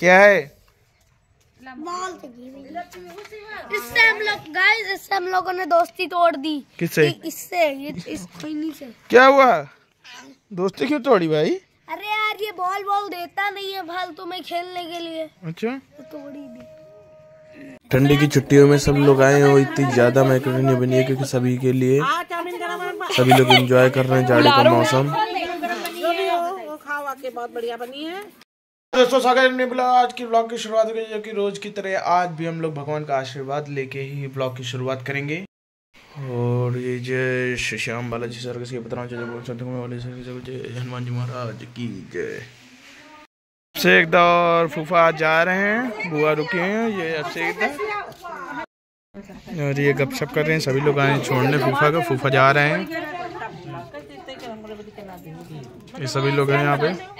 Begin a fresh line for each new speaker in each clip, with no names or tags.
क्या है?
इससे हम लोग गाइस इससे हम लोगों ने दोस्ती तोड़ दी।
किससे?
इससे ये इस कोई से।
क्या हुआ? दोस्ती क्यों तोड़ी भाई?
अरे यार ये बॉल बॉल देता नहीं है फालतू में खेलने के लिए।
अच्छा।
तो तोड़ी दी।
ठंडी की छुट्टियों में सब लोग आए हैं और इतनी ज़्यादा मैकरोनी बनी है क्योंकि सभी के लिए सभी लोग एंजॉय कर रहे हैं जाड़े का मौसम। दोस्तों, स्वागत है ब्लॉग आज की ब्लॉग की शुरुआत जो कि रोज की तरह आज भी हम लोग भगवान का आशीर्वाद लेके ही ब्लॉग की शुरुआत करेंगे। और ये जय श्री श्याम बालाजी सर्कस के पत्राओं जय बोल हनुमान जी महाराज की जय। से एक और फूफा जा रहे हैं, बुआ रुके हैं, ये अब से एक और ये गपशप कर रहे हैं, सभी लोग आए छोड़ने, फूफा को, फूफा जा रहे हैं। ये सभी लोग हैं यहाँ पे।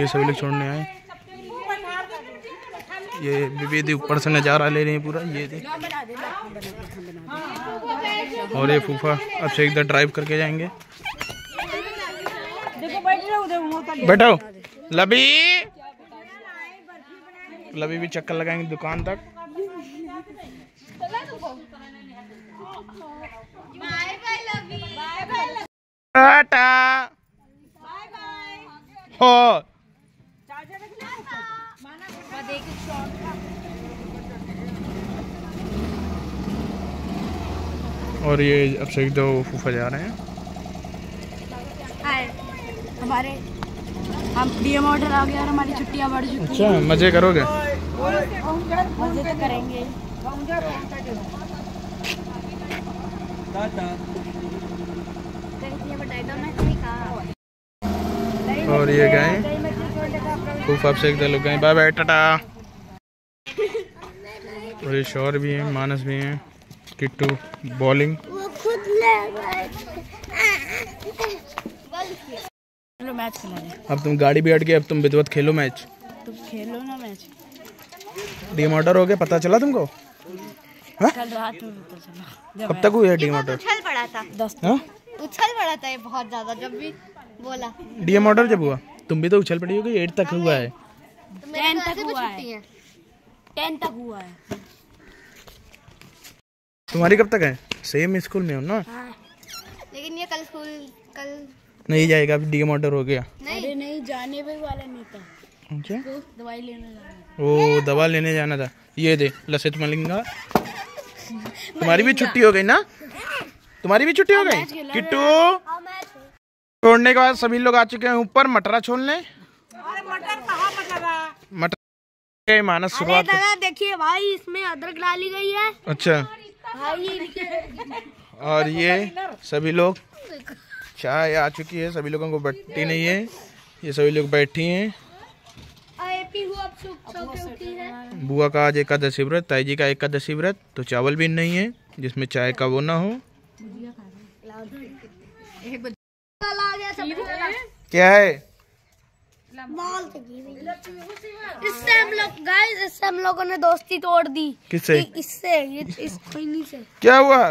ये सभी लोग छोड़ने आए। ये विवेदी ऊपर से नज़ारा ले रहे हैं पूरा, ये और ये फूफा, अब से इधर ड्राइव करके जाएँगे। बैठो लबी। लबी भी चक्कर लगाएँगे दुकान तक। टाटा। हो। और ये अब से दो फूफा जा रहे हैं।
हाय हमारे हम डीएम ऑर्डर आ गया और हमारी छुट्टियाँ बढ़ चुकी
अच्छा मज़े करोगे?
मज़े तो करेंगे।
और ये गए। फूफा से एक लोग गए। Bye bye tata. और ये शौर भी हैं मानस भी हैं किट्टू बॉलिंग।
वो खुद ले मैच
अब तुम गाड़ी भी हट गए अब तुम विधवत खेलो मैच।
तुम खेलो ना मैच।
डीम ऑर्डर हो गया पता चला तुमको?
कल रात में पता चला।
कब तक हुई है डीम ऑर्डर
उछल पड़ा था।
दस
हाँ?
उछल पड़ा था ये बहुत ज़्यादा जब भी बोला।
डीएम ऑर्डर जब हुआ? तुम भी तो उछल पड़ी होगी एट तक हुआ है।
तो
टेन
तो
तक हुआ है।
है।
टेन तक हुआ है।
तुम्हारी कब तक है? सेम स्कूल में हो ना?
हाँ।
लेकिन ये कल स्कूल कल
नहीं जाएगा अभी डीएम ऑर्डर हो गया।
नहीं।
अरे नहीं जाने भी वाला नहीं था।
अच्छा?
तो दवाई लेने जाना
वो दवा लेने जाना था। ये दे लसित मलिंगा। तुम्हारी भी छुट्टी हो गई ना? तुम्हारी भी छुट्टी हो गई? किट्टू? छोड़ने के बाद सभी लोग आ चुके हैं ऊपर मटरा छोड़ने मटर के मानस शुरुआत।
देखिए भाई इसमें अदरक डाली गई है।
अच्छा। और ये सभी लोग। चाय आ चुकी है सभी लोगों को बैठी नहीं है। ये सभी लोग बैठी हैं।
है।
बुआ का आज एकादशी व्रत ताई जी का एकादशी व्रत तो चावल भी नहीं है जिसमें चाय का वो ना हो। क्या है?
बॉल इससे हम लोग गाइस इससे हम लोगों ने दोस्ती तोड़ दी।
किससे?
इससे ये इस कोई से।
क्या हुआ?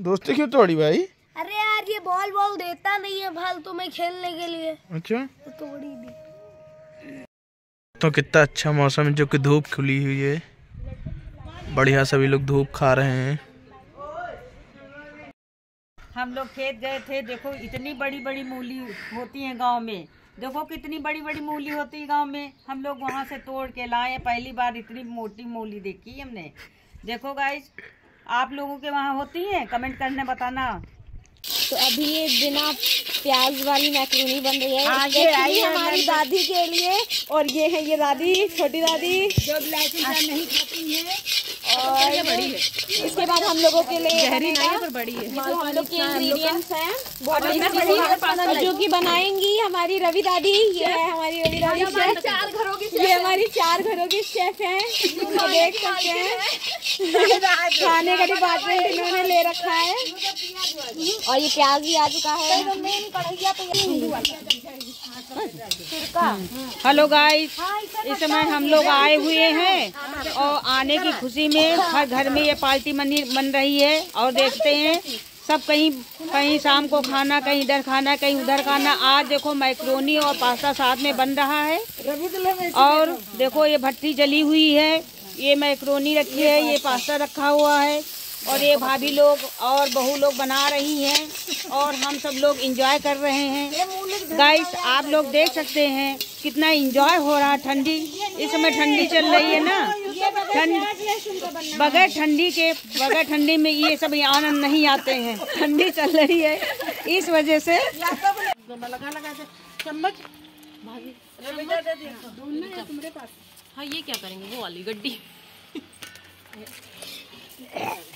दोस्ती क्यों तोड़ी भाई?
अरे यार ये बॉल बॉल देता नहीं है फालतू में खेलने के लिए।
अच्छा।
तो तोड़ी दी।
तो कितना अच्छा मौसम है जो कि धूप खुली हुई है। बढ़िया सभी लोग धूप खा रहे हैं।
हम लोग खेत गए थे देखो इतनी बड़ी बड़ी मूली होती है गाँव में। देखो कितनी बड़ी बड़ी मूली होती है गाँव में। हम लोग वहाँ से तोड़ के लाए पहली बार इतनी मोटी मूली देखी हमने। देखो गाइस आप लोगों के वहाँ होती है? कमेंट करने बताना।
तो अभी ये बिना प्याज वाली मैक्रोनी बन रही है।
हाँ, ये
Especially
आई है
हमारी दादी के लिए और ये है ये दादी छोटी दादी।
जो इलायची नहीं खाती है
इसके बाद हम लोगों के लिए गहरी नहीं है? पर बड़ी है। जो हम लोग के इंग्रेडिएंट्स हैं वो और जो कि बनाएँगी हमारी रवि दादी। ये है हमारी रवि दादी चार घरों की ये हमारी चार घरों की शेफ हैं। तो देख सकते हैं। खाने का डिपार्टमेंट इन्होंने ले रखा है। और ये प्याज भी आ चुका है।
हेलो गाइस इस समय हम लोग आए हुए हैं और आने की खुशी में हर घर में ये पार्टी बन रही है और देखते हैं सब कहीं कहीं शाम को खाना, कहीं इधर खाना, कहीं उधर खाना। आज देखो मैक्रोनी और पास्ता साथ में बन रहा है और देखो ये भट्टी जली हुई है, ये मैक्रोनी रखी है, ये पास्ता रखा हुआ है। और ये भाभी लोग और बहू लोग बना रही हैं और हम सब लोग इंजॉय कर रहे हैं। गाइस आप लोग देख सकते हैं कितना इंजॉय हो रहा है ठंडी। इस समय ठंडी चल रही है ना। ठंड बगैर ठंडी के बगैर ठंडी में ये सब आनंद नहीं आते हैं। ठंडी चल रही है। इस वजह से
हाँ ये क्या करेंगे? वो वाली गड्डी।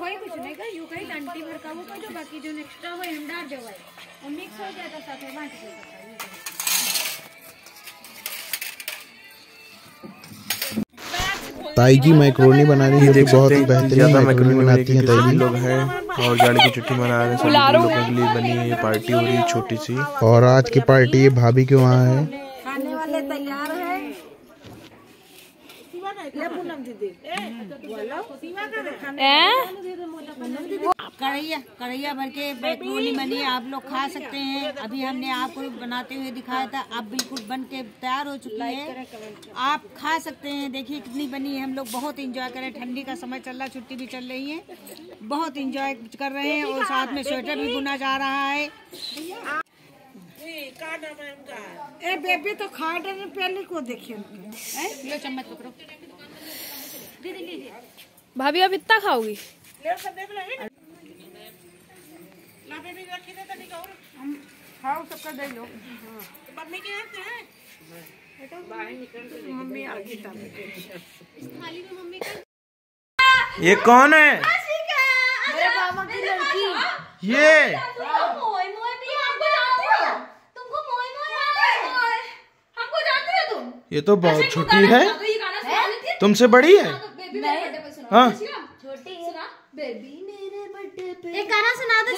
होई कुछ नहीं का यू कहीं डंटी भर का वो का जो बाकी जो एक्स्ट्रा हम डाल देवाई और मिक्स हो जाता साथ में बांट देता
ताई जी मैक्रोनी बनाने
ये
के
देख
बहुत ही बेहतरीन मैक्रोनी बनाती हैं ताई जी।
लोग हैं और गाड़ी की छुट्टी मना रहे हैं सभी लोगों के लिए बनी है ये पार्टी हो रही है छोटी सी।
और आज की पार्टी ये भाभी के वहाँ है
खाने वाले तैयार हैं कढ़ैया कढ़ैया भर के मैक्रोनी बनी आप लोग खा सकते हैं। अभी हमने आपको बनाते हुए दिखाया था। आप बिल्कुल बन के तैयार हो चुकी है। आप खा सकते हैं। देखिए कितनी बनी है। हम लोग बहुत इंजॉय कर। रहे हैं ठंडी का समय चल रहा है छुट्टी भी चल रही है। बहुत इंजॉय कर रहे हैं और साथ में स्वेटर भी बुना जा रहा है। ए बेबी तो खा डर पहले को देखिए
लो चम्मच पकड़ो। भाभी अब इतना खाओगी?
ये कौन है?
मेरे मामा की लड़की।
ये।
मोय मोय भी हमको जानती हो? तुमको मोय मोय आता है? हमको जानती हो तुम?
ये तो बहुत छोटी है।
तो है?
तुमसे बड़ी है?
बेबी मेरे बर्थडे पे सुना
हाँ।
छोटी सुना? बेबी मेरे बर्थडे पे। एक गाना सुना दो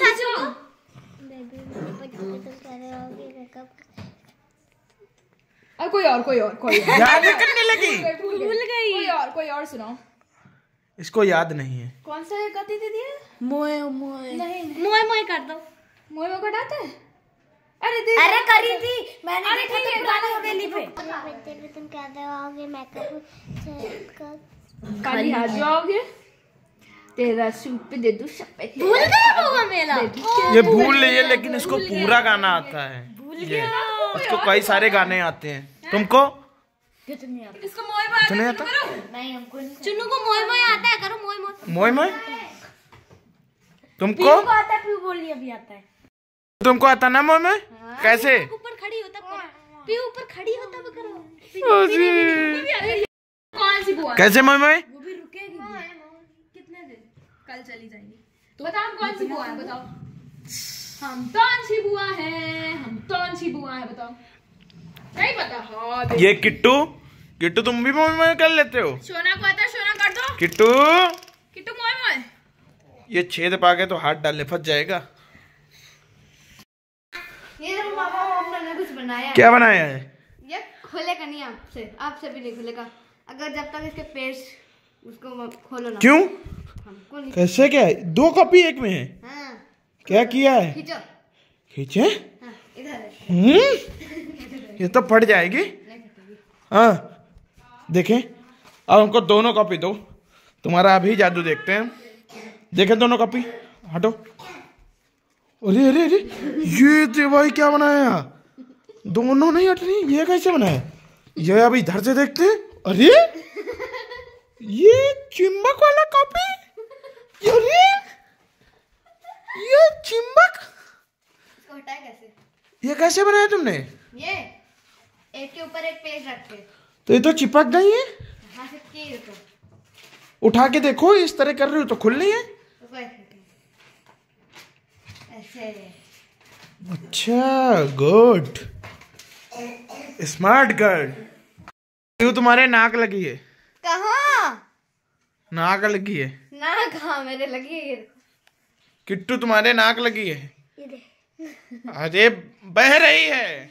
और कोई और कोई और कोई और।
याद करने लगी।
भूल गई। कोई और कोई और सुनाओ।
इसको याद नहीं है।
कौन सा है कथी दीदी
मोय मोय नहीं मोय मोय कर दो।
मोए में कटाते हैं? अरे दीदी।
अरे करी थी। मैंने
अरे
देखा
ठीक
था
है,
पुरानी
गाना
हवेली पे।
बर्थडे पे तुम क्या करवाओगे मेकअप कर
खाली हाथ जाओगे तेरा सूप दे दूँ सफ़ेद
भूल गया होगा मेला
ये भूल है लेकिन इसको पूरा गाना आता है। ये उसको कई सारे गाने आते हैं। तुमको?
इसको
कुछ नहीं आता
चुन्नू को मोय मोय आता है करो मोय मोय
मोय मोय तुमको?
आता है बोलिए अभी आता है।
तुमको आता ना मोय मोय कैसे?
ऊपर खड़ी होता पीयू ऊपर खड़ी होता करो।
कौन सी बुआ?
कैसे मोय
वो भी रुकेगी। कितने दिन? कल चली जाएँगी। बताओ हम कौन सी बुआ है बताओ। हम कौन सी बुआ है? हम कौन सी बुआ है बताओ। नहीं पता। हाँ
ये किट्टू? किट्टू तुम भी मोय कर लेते हो?
सोना को आता सोना कर दो।
किट्टू?
किट्टू मोए मोए
ये छेद पा के तो हाथ डालने फंस जाएगा।
ये तो मामा ने कुछ बनाया
क्या बनाया है?
ये खुलेगा नहीं आपसे। आपसे भी नहीं खुलेगा। अगर जब तक इसके पेड़ उसको खोलो ना।
क्यों? कैसे क्या है? दो कॉपी एक में है।
हाँ।
क्या किया है?
खींचो।
खींचे?
हाँ
हम्म? ये तो फट जाएगी। हाँ देखें। अब हमको दोनों कॉपी दो। तुम्हारा अभी जादू देखते हैं। देखे दोनों कॉपी। हटो। अरे अरे अरे। ये तो भाई क्या बनाया? दोनों नहीं हट रही? ये कैसे बनाया? ये अभी इधर से देखते हैं। अरे? ये चिम्बक वाला कॉपी? अरे? ये चिम्बक
इसको कैसे?
ये कैसे बनाया तुमने?
ये एक के ऊपर एक पेज रख के।
तो ये तो चिपक गई है।
हाँ तो
उठा के देखो इस तरह कर रही हो तो खुल नहीं है। अच्छा गुड। Smart girl. क्यों तुम्हारे नाक लगी है?
कहा?
नाक लगी है।
नाक हाँ मेरे लगी है
किट्टू तुम्हारे नाक लगी है? अरे बह रही है।